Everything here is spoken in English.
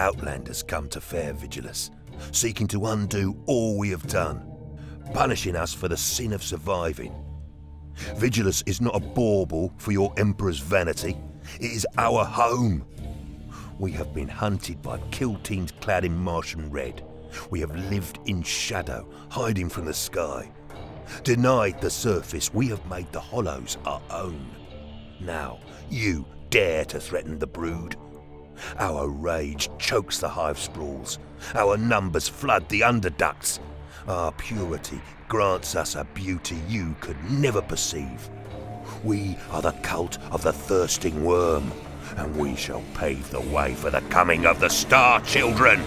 Outlanders come to Fair Vigilus, seeking to undo all we have done, punishing us for the sin of surviving. Vigilus is not a bauble for your Emperor's vanity. It is our home. We have been hunted by kill teams clad in Martian red. We have lived in shadow, hiding from the sky. Denied the surface, we have made the hollows our own. Now, you dare to threaten the brood. Our rage chokes the hive sprawls. Our numbers flood the underducts. Our purity grants us a beauty you could never perceive. We are the cult of the thirsting Wyrm, and we shall pave the way for the coming of the Star Children.